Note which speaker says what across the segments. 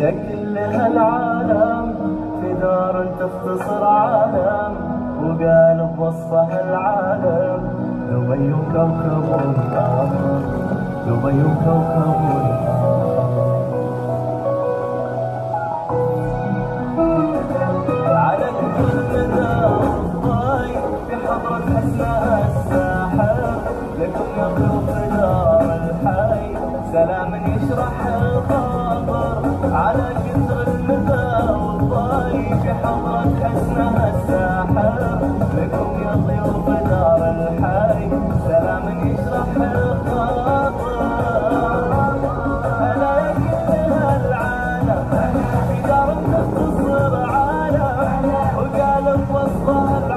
Speaker 1: يا كل هالعالم في دار تختصر عالم وقال بوصفها العالم. دبي وكوكب الآخر دبي وكوكب على كل الضاي في حضرة حسنها الساحر لكم يطلب دار الحي. سلام يشرح الخاطر بوصفها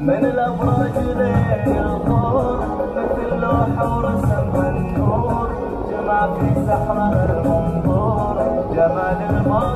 Speaker 1: من الابراج لين الخور مثل لوحه ورسم النور جمع في سحره المنظور جمال الماضي